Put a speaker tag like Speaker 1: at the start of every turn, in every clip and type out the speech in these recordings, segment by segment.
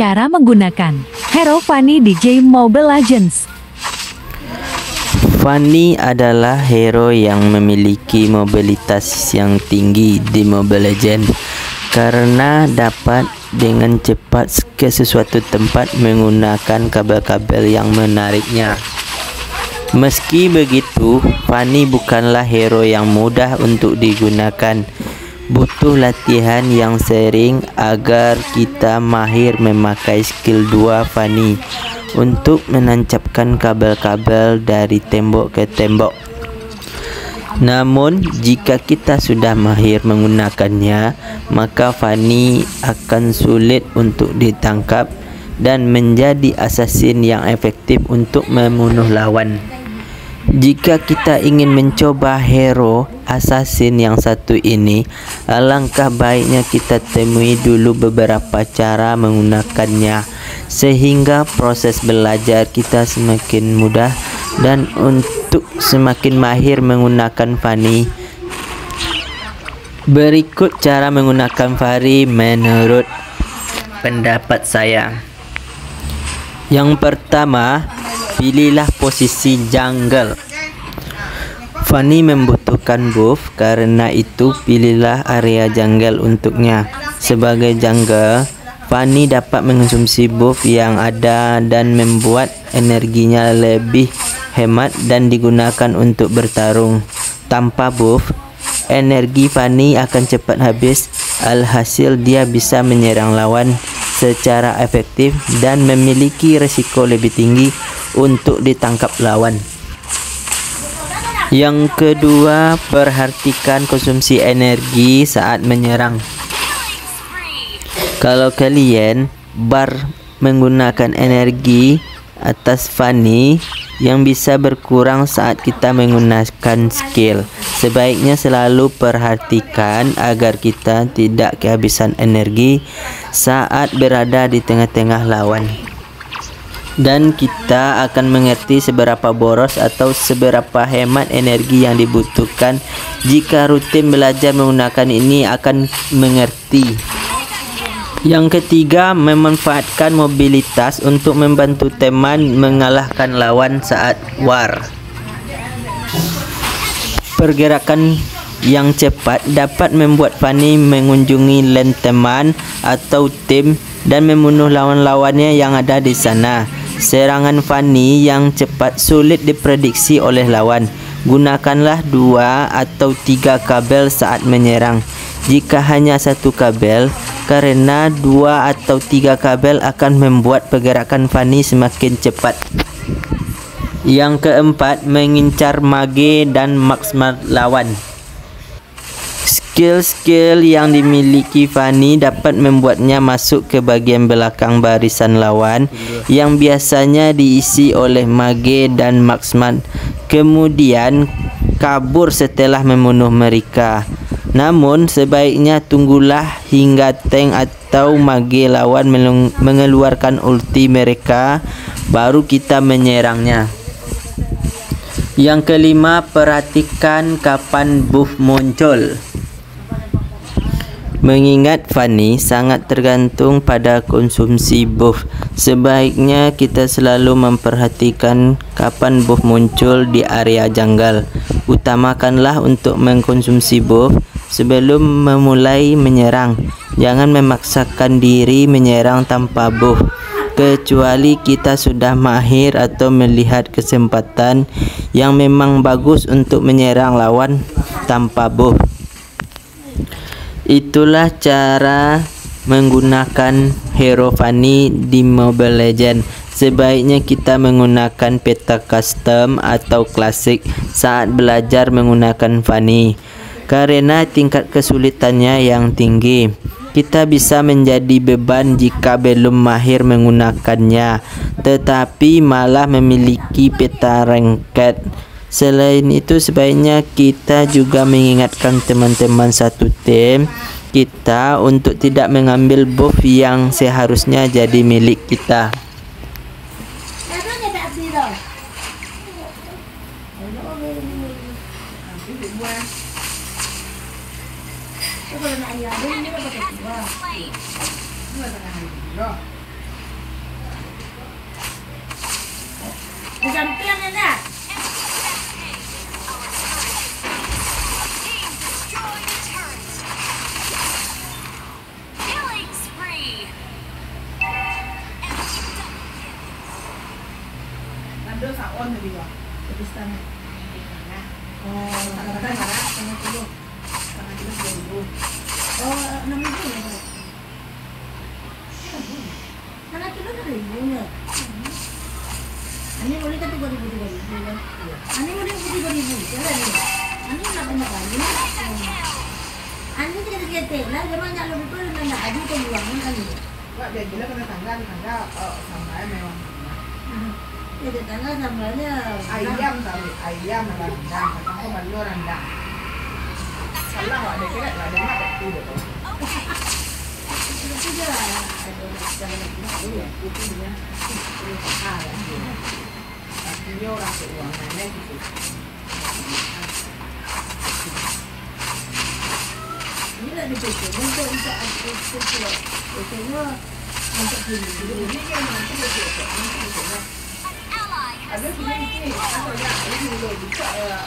Speaker 1: Cara menggunakan Hero Fanny game Mobile Legends.
Speaker 2: Fanny adalah hero yang memiliki mobilitas yang tinggi di Mobile Legends karena dapat dengan cepat ke sesuatu tempat menggunakan kabel-kabel yang menariknya. Meski begitu, Fanny bukanlah hero yang mudah untuk digunakan. Butuh latihan yang sering agar kita mahir memakai skill 2 Fanny untuk menancapkan kabel-kabel dari tembok ke tembok. Namun, jika kita sudah mahir menggunakannya, maka Fanny akan sulit untuk ditangkap dan menjadi assassin yang efektif untuk membunuh lawan. Jika kita ingin mencoba hero assassin yang satu ini, alangkah baiknya kita temui dulu beberapa cara menggunakannya sehingga proses belajar kita semakin mudah dan untuk semakin mahir menggunakan Fanny. Berikut cara menggunakan Fanny menurut pendapat saya. Yang pertama, Pilihlah posisi jungle. Fanny membutuhkan buff karena itu pilihlah area jungle untuknya. Sebagai jungle, Fanny dapat mengonsumsi buff yang ada dan membuat energinya lebih hemat dan digunakan untuk bertarung. Tanpa buff, energi Fanny akan cepat habis. Alhasil dia bisa menyerang lawan secara efektif dan memiliki resiko lebih tinggi untuk ditangkap lawan. Yang kedua, perhatikan konsumsi energi saat menyerang. Kalau kalian bar menggunakan energi atas Fanny yang bisa berkurang saat kita menggunakan skill. Sebaiknya selalu perhatikan agar kita tidak kehabisan energi saat berada di tengah-tengah lawan dan kita akan mengerti seberapa boros atau seberapa hemat energi yang dibutuhkan. Jika rutin belajar menggunakan ini akan mengerti. Yang ketiga memanfaatkan mobilitas untuk membantu teman mengalahkan lawan saat war. Pergerakan yang cepat dapat membuat Fanny mengunjungi lane teman atau tim dan membunuh lawan-lawannya yang ada di sana. Serangan Fanny yang cepat sulit diprediksi oleh lawan. Gunakanlah dua atau tiga kabel saat menyerang. Jika hanya satu kabel, karena dua atau tiga kabel akan membuat pergerakan Fanny semakin cepat. Yang keempat, mengincar mage dan maksmal lawan. Skill-skill yang dimiliki Fanny dapat membuatnya masuk ke bagian belakang barisan lawan yang biasanya diisi oleh mage dan marksman. Kemudian kabur setelah membunuh mereka. Namun sebaiknya tunggulah hingga tank atau mage lawan mengeluarkan ulti mereka baru kita menyerangnya. Yang kelima, perhatikan kapan buff muncul. Mengingat Fanny sangat tergantung pada konsumsi buff, sebaiknya kita selalu memperhatikan kapan buff muncul di area jungle. Utamakanlah untuk mengkonsumsi buff sebelum memulai menyerang. Jangan memaksakan diri menyerang tanpa buff. Kecuali kita sudah mahir atau melihat kesempatan yang memang bagus untuk menyerang lawan tanpa buff. Itulah cara menggunakan Hero Fanny di Mobile Legend. Sebaiknya kita menggunakan peta custom atau klasik saat belajar menggunakan Fanny karena tingkat kesulitannya yang tinggi. Kita bisa menjadi beban jika belum mahir menggunakannya, tetapi malah memiliki peta ranked Selain itu sebaiknya kita juga mengingatkan teman-teman satu tim kita untuk tidak mengambil buff yang seharusnya jadi milik kita.
Speaker 3: Di
Speaker 4: Nandun sa on na di ba? Tapos na. Oh, ka na? Tanga tulo. Tanga tulo sa dulo. Oh, namigay na ba?
Speaker 3: Mana tu nak ribu ni. Ani boleh kan tiga ribu tiga ribu kan? Ani boleh tiga ribu. Jalan ni. Ani nak. Ani kita kita teh lah. Jangan nak lebih pun nak aju tu buang kan ni.
Speaker 4: Wah, dia gila kena tangga, tangga oh, sama aja memang.
Speaker 3: Jadi tangga sambalnya.
Speaker 4: Ayam kali, ayam rendang, kata aku baru rendang. Salah wak, dia kira lah, dia nak waktu dia tu.
Speaker 3: Itu je lah.
Speaker 4: Itu ya, itu dia. Itu ah, ya. Tapi dia orang keuangan nenek gitu.
Speaker 3: Ini nak dipikir. Untuk untuk aku sesuatu. Biasanya untuk kini.
Speaker 4: Jadi kan nanti dia cakap, nanti dia cakap.
Speaker 5: Ally has
Speaker 4: Ada sini ni, atau ya, ini dulu bisa ya.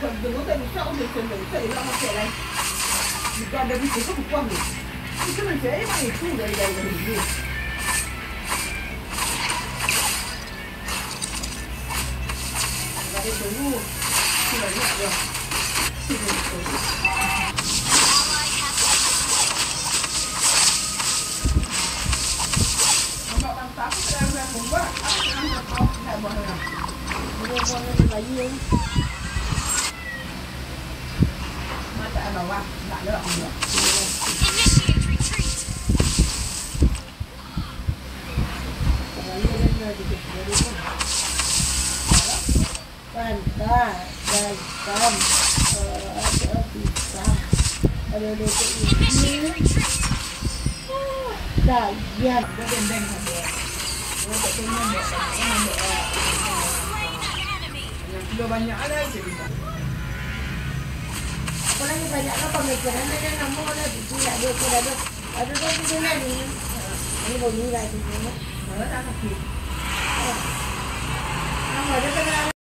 Speaker 4: Kalau dulu tak bisa, udah cendol bisa dia lama sekali. lah. Jika ada bisa tu bukan ni. Itu macam emang itu Dah, ya. Boleh dengar dia.
Speaker 5: Boleh
Speaker 3: dengar
Speaker 4: dia. Boleh dengar dia.
Speaker 5: Enemy.
Speaker 4: Yang kilo banyak ada je kita.
Speaker 3: Apa lagi banyak lah pemikiran ada nama ada biji ada tu ada ada tu tu ni ni. Ini boleh lah tu ni.
Speaker 4: Malah tak sakit.
Speaker 3: Nama ada kena